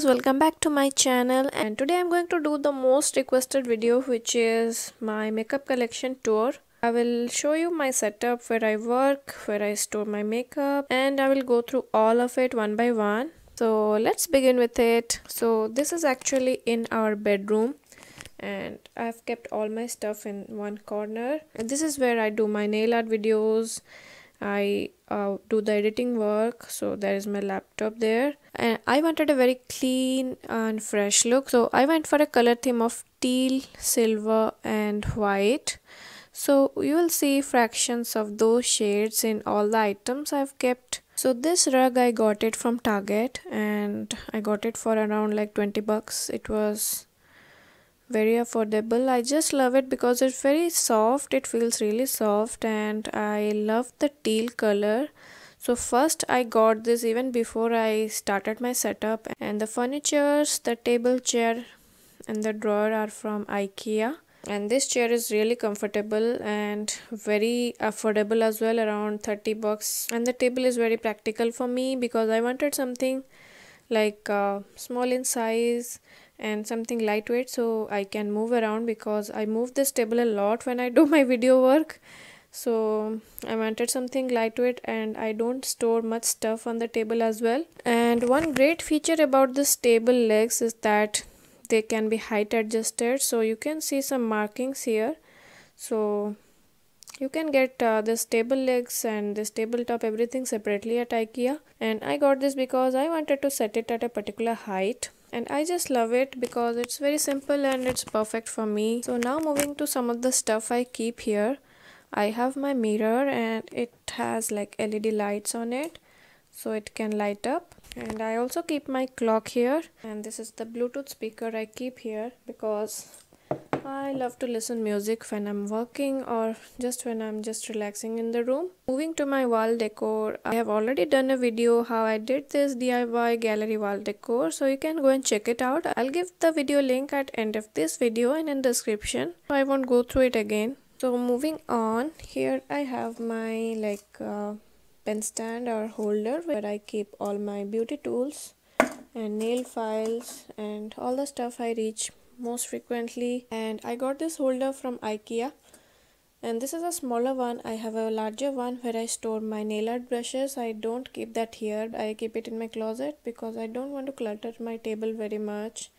guys welcome back to my channel and today i'm going to do the most requested video which is my makeup collection tour I will show you my setup where I work, where I store my makeup and I will go through all of it one by one. So let's begin with it. So this is actually in our bedroom and I've kept all my stuff in one corner. And this is where I do my nail art videos, I uh, do the editing work so there is my laptop there. And I wanted a very clean and fresh look so I went for a color theme of teal silver and white. So you will see fractions of those shades in all the items I've kept. So this rug I got it from Target and I got it for around like 20 bucks. It was very affordable. I just love it because it's very soft. It feels really soft and i love the teal color. So first i got this even before i started my setup and the furnitures the table chair and the drawer are from ikea. And this chair is really comfortable and very affordable as well around 30 bucks. And the table is very practical for me because i wanted something like uh, small in size and something lightweight so I can move around because I move this table a lot when I do my video work. So I wanted something lightweight and I don't store much stuff on the table as well. And one great feature about this table legs is that they can be height adjusted so you can see some markings here. So you can get uh, this table legs and this tabletop everything separately at ikea. And i got this because i wanted to set it at a particular height and I just love it because it's very simple and it's perfect for me. So now moving to some of the stuff I keep here. I have my mirror and it has like LED lights on it so it can light up and I also keep my clock here and this is the Bluetooth speaker I keep here because I love to listen music when I'm working or just when I'm just relaxing in the room. Moving to my wall decor, I have already done a video how I did this DIY gallery wall decor so you can go and check it out. I'll give the video link at end of this video and in description. I won't go through it again. So moving on, here I have my like uh, pen stand or holder where I keep all my beauty tools and nail files and all the stuff I reach most frequently and I got this holder from Ikea. And this is a smaller one. I have a larger one where I store my nail art brushes. I don't keep that here. I keep it in my closet because I don't want to clutter my table very much.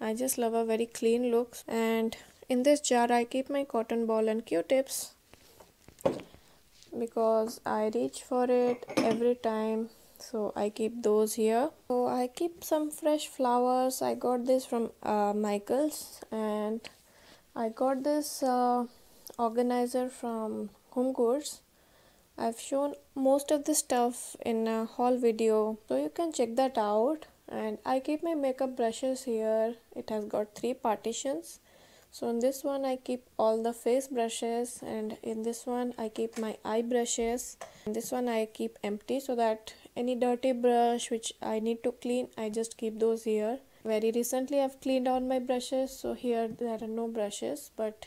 I just love a very clean look and in this jar I keep my cotton ball and q-tips because I reach for it every time so I keep those here. So I keep some fresh flowers. I got this from uh, Michaels and I got this uh, organizer from Home Goods I've shown most of the stuff in a haul video. So you can check that out. And I keep my makeup brushes here. It has got three partitions. So in this one I keep all the face brushes. And in this one I keep my eye brushes. In this one I keep empty so that any dirty brush which I need to clean I just keep those here. Very recently I've cleaned all my brushes so here there are no brushes but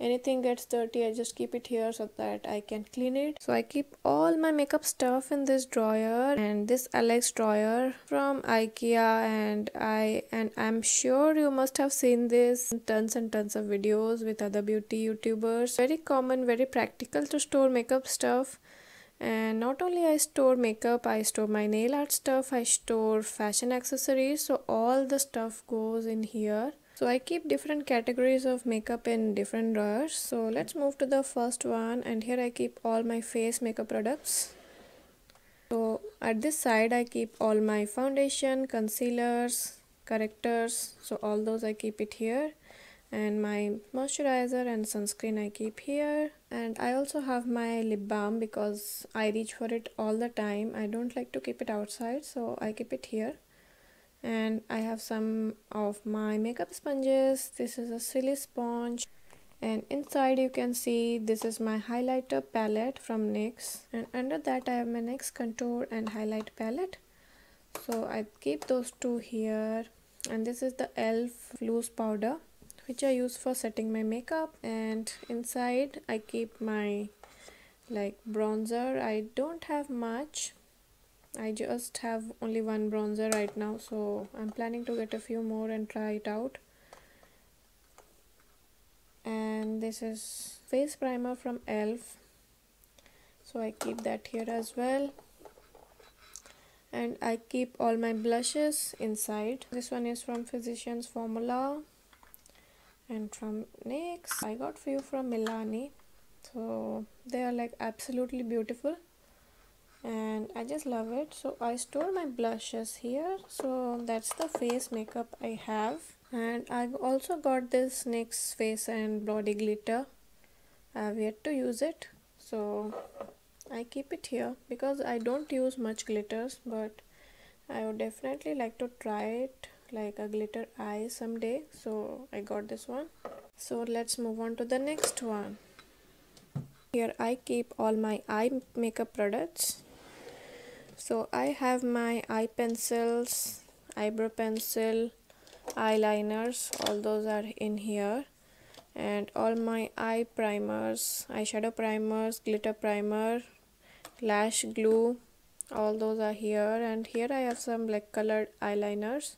anything gets dirty I just keep it here so that I can clean it. So I keep all my makeup stuff in this drawer and this Alex drawer from Ikea and I and I'm sure you must have seen this. Tons and tons of videos with other beauty youtubers. Very common very practical to store makeup stuff and not only I store makeup I store my nail art stuff I store fashion accessories. So all the stuff goes in here. So I keep different categories of makeup in different drawers. So let's move to the first one. And here I keep all my face makeup products. So at this side I keep all my foundation concealers correctors. So all those I keep it here. And my moisturizer and sunscreen I keep here and I also have my lip balm because I reach for it all the time. I don't like to keep it outside so I keep it here. And I have some of my makeup sponges. This is a Silisponge. And inside you can see this is my highlighter palette from NYX and under that I have my NYX contour and highlight palette. So I keep those two here. And this is the e.l.f. loose powder which I use for setting my makeup and inside I keep my like bronzer. I don't have much. I just have only one bronzer right now so I'm planning to get a few more and try it out. And this is face primer from elf so I keep that here as well. And I keep all my blushes inside. This one is from Physicians Formula and from NYX I got few from Milani. So they are like absolutely beautiful. And I just love it. So I store my blushes here. So that's the face makeup I have. And I've also got this NYX face and body glitter. I have yet to use it. So I keep it here because I don't use much glitters but I would definitely like to try it like a glitter eye someday. So I got this one. So let's move on to the next one. Here I keep all my eye makeup products. So I have my eye pencils eyebrow pencil eyeliners. All those are in here. And all my eye primers eyeshadow primers glitter primer lash glue all those are here. And here I have some black colored eyeliners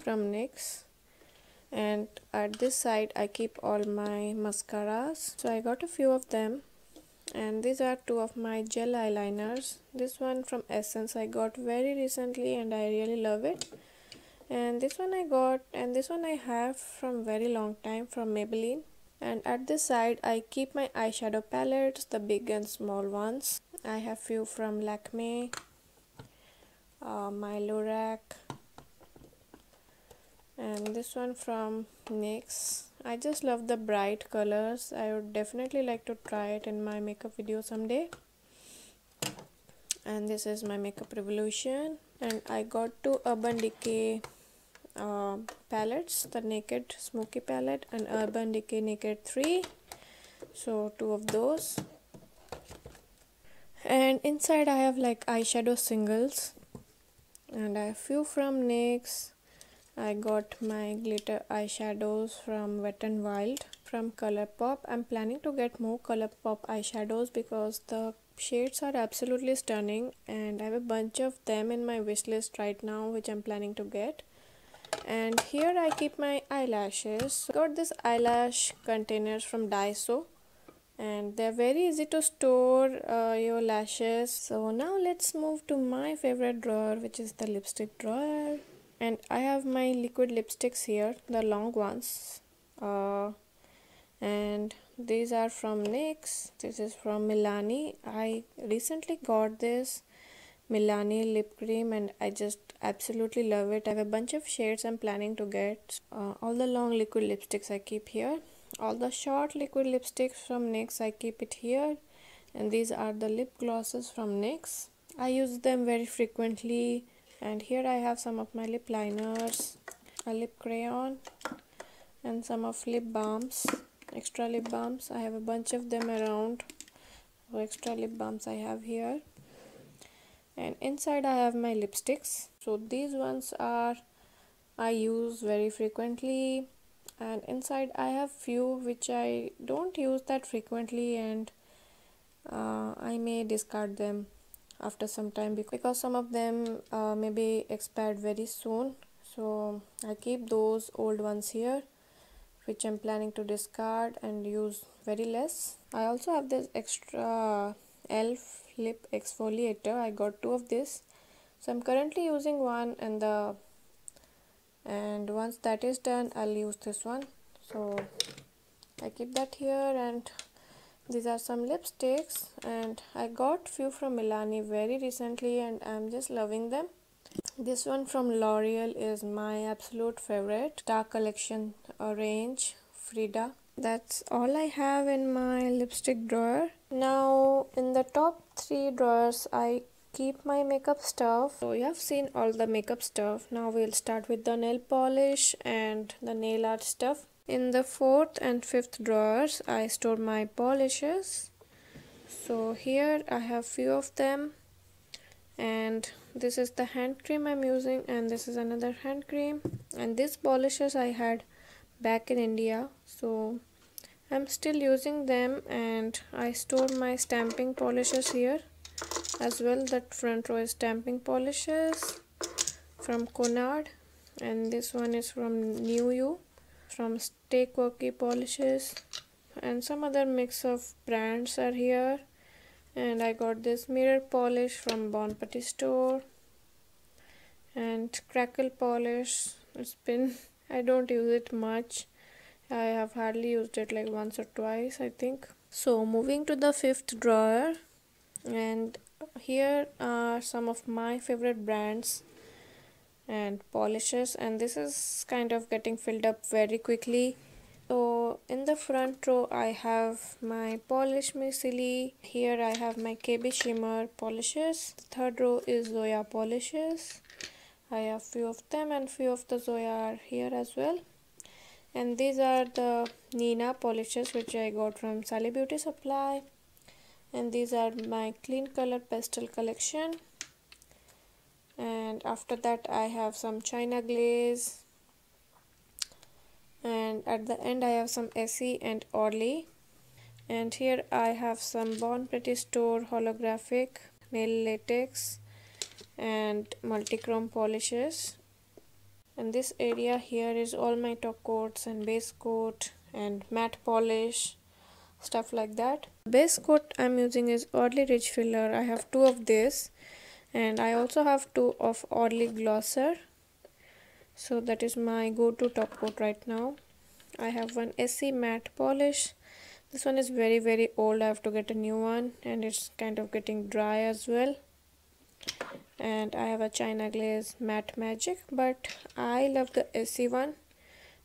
from NYX. And at this side I keep all my mascaras. So I got a few of them. And these are two of my gel eyeliners. This one from Essence I got very recently and I really love it. And this one I got and this one I have from very long time from Maybelline. And at this side I keep my eyeshadow palettes the big and small ones. I have few from Lakme uh, my Lorac and this one from NYX. I just love the bright colors. I would definitely like to try it in my makeup video someday. And this is my makeup revolution. And I got two Urban Decay uh, palettes the Naked Smoky palette and Urban Decay Naked 3 so two of those. And inside I have like eyeshadow singles. And I have few from NYX I got my glitter eyeshadows from Wet n Wild from Colourpop. I'm planning to get more Colourpop eyeshadows because the shades are absolutely stunning and I have a bunch of them in my wish list right now which I'm planning to get. And here I keep my eyelashes. Got this eyelash containers from Daiso and they're very easy to store uh, your lashes. So now let's move to my favorite drawer which is the lipstick drawer and I have my liquid lipsticks here the long ones. Uh, and these are from NYX this is from Milani. I recently got this Milani lip cream and I just absolutely love it. I have a bunch of shades I'm planning to get. Uh, all the long liquid lipsticks I keep here. All the short liquid lipsticks from NYX I keep it here. And these are the lip glosses from NYX I use them very frequently and here I have some of my lip liners a lip crayon and some of lip balms extra lip balms. I have a bunch of them around. So extra lip balms I have here. And inside I have my lipsticks. So these ones are I use very frequently. And inside I have few which I don't use that frequently and uh, I may discard them after some time because some of them uh, may be expired very soon. So I keep those old ones here which I'm planning to discard and use very less. I also have this extra elf lip exfoliator. I got two of this. So I'm currently using one and the and once that is done I'll use this one. So I keep that here and these are some lipsticks and I got few from Milani very recently and I'm just loving them. This one from L'Oreal is my absolute favorite. Dark collection range Frida. That's all I have in my lipstick drawer. Now in the top three drawers I keep my makeup stuff. So you have seen all the makeup stuff. Now we'll start with the nail polish and the nail art stuff in the fourth and fifth drawers I store my polishes. So here I have few of them. And this is the hand cream I'm using and this is another hand cream. And these polishes I had back in India. So I'm still using them and I store my stamping polishes here as well that front row is stamping polishes from Konad and this one is from MoYou from Stay Quirky polishes and some other mix of brands are here. And I got this mirror polish from Born Pretty store and crackle polish. It's been I don't use it much. I have hardly used it like once or twice I think. So moving to the fifth drawer and here are some of my favorite brands and polishes and this is kind of getting filled up very quickly. So in the front row I have my Polish Silly here I have my KB Shimmer polishes. The third row is Zoya polishes. I have few of them and few of the Zoya are here as well. And these are the Nina polishes which I got from Sally Beauty Supply. And these are my Kleancolor pastel collection and after that I have some China glaze. And at the end I have some Essie and Orly. And here I have some Born Pretty Store holographic nail latex and multichrome polishes. And this area here is all my top coats and base coat and matte polish stuff like that. Base coat i'm using is Orly ridge filler. I have two of this and i also have two of Orly glosser. So that is my go-to top coat right now. I have one Essie matte polish. This one is very very old. I have to get a new one and it's kind of getting dry as well. And I have a China glaze matte magic but I love the Essie one.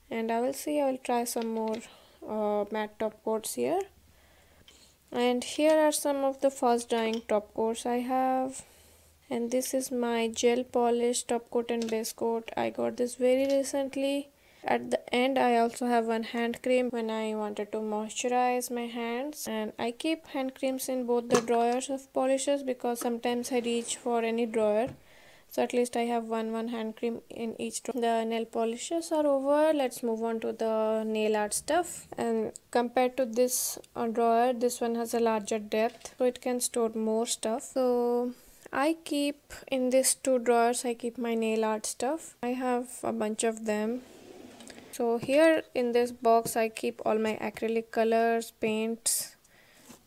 And I will see I will try some more uh, matte top coats here. And here are some of the fast drying top coats I have and this is my gel polish top coat and base coat. I got this very recently. At the end I also have one hand cream when I wanted to moisturize my hands. And I keep hand creams in both the drawers of polishes because sometimes I reach for any drawer. So at least I have one one hand cream in each drawer. The nail polishes are over. Let's move on to the nail art stuff. And compared to this drawer this one has a larger depth so it can store more stuff. So I keep in these two drawers I keep my nail art stuff. I have a bunch of them. So here in this box I keep all my acrylic colors paints.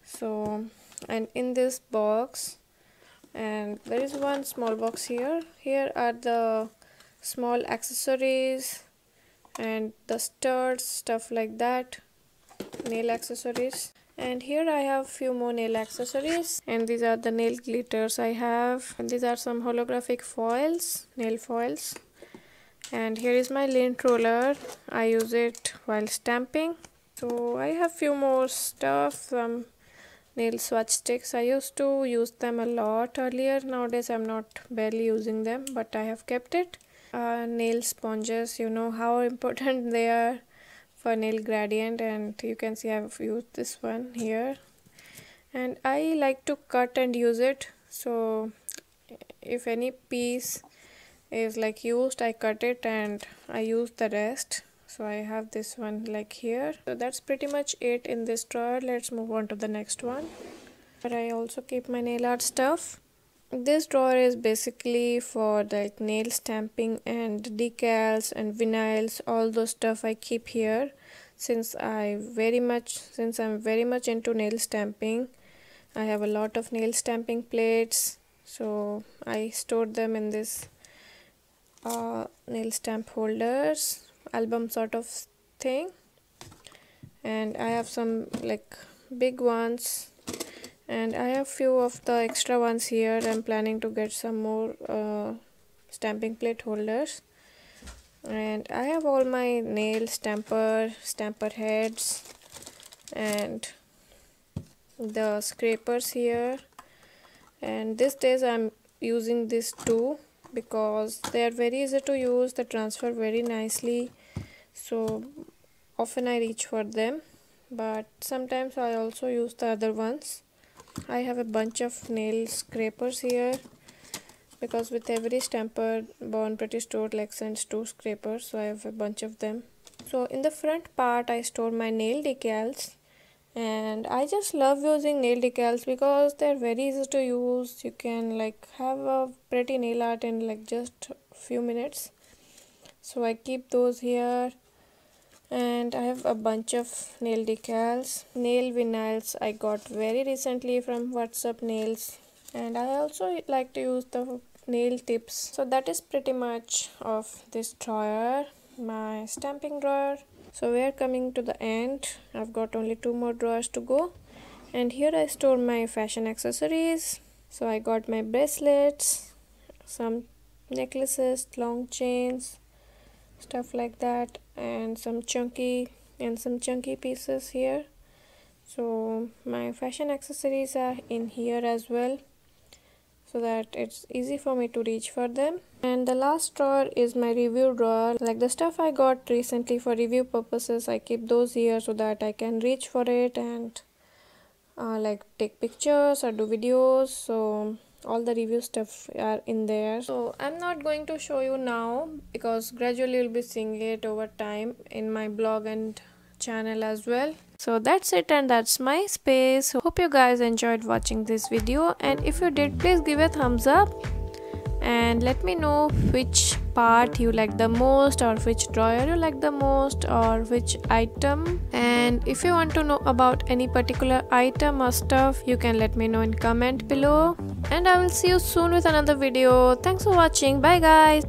So and in this box and there is one small box here. Here are the small accessories and the studs stuff like that nail accessories and here I have few more nail accessories. And these are the nail glitters I have. And these are some holographic foils nail foils. And here is my lint roller. I use it while stamping. So I have few more stuff some nail swatch sticks I used to use them a lot earlier. Nowadays I'm not barely using them but I have kept it. Uh, nail sponges you know how important they are for nail gradient and you can see I've used this one here. And I like to cut and use it. So if any piece is like used I cut it and I use the rest. So I have this one like here. So that's pretty much it in this drawer. Let's move on to the next one. But I also keep my nail art stuff this drawer is basically for like nail stamping and decals and vinyls all those stuff I keep here since I very much since I'm very much into nail stamping. I have a lot of nail stamping plates so I stored them in this uh, nail stamp holders album sort of thing. And I have some like big ones and I have few of the extra ones here. I'm planning to get some more uh, stamping plate holders. And I have all my nail stamper stamper heads and the scrapers here. And these days I'm using this too because they are very easy to use. They transfer very nicely. So often I reach for them. But sometimes I also use the other ones I have a bunch of nail scrapers here because with every stamper Born Pretty Store like sends two scrapers so I have a bunch of them. So in the front part I store my nail decals and I just love using nail decals because they're very easy to use. You can like have a pretty nail art in like just few minutes. So I keep those here and I have a bunch of nail decals nail vinyls I got very recently from Whats Up Nails. And I also like to use the nail tips. So that is pretty much of this drawer my stamping drawer. So we are coming to the end. I've got only two more drawers to go. And here I store my fashion accessories. So I got my bracelets some necklaces long chains stuff like that and some chunky and some chunky pieces here. So my fashion accessories are in here as well so that it's easy for me to reach for them. And the last drawer is my review drawer. Like the stuff i got recently for review purposes i keep those here so that i can reach for it and uh, like take pictures or do videos. So all the review stuff are in there. So i'm not going to show you now because gradually you'll be seeing it over time in my blog and channel as well. So that's it and that's my space. Hope you guys enjoyed watching this video and if you did please give a thumbs up and let me know which part you like the most or which drawer you like the most or which item. And if you want to know about any particular item or stuff you can let me know in comment below. And i will see you soon with another video. Thanks for watching. Bye guys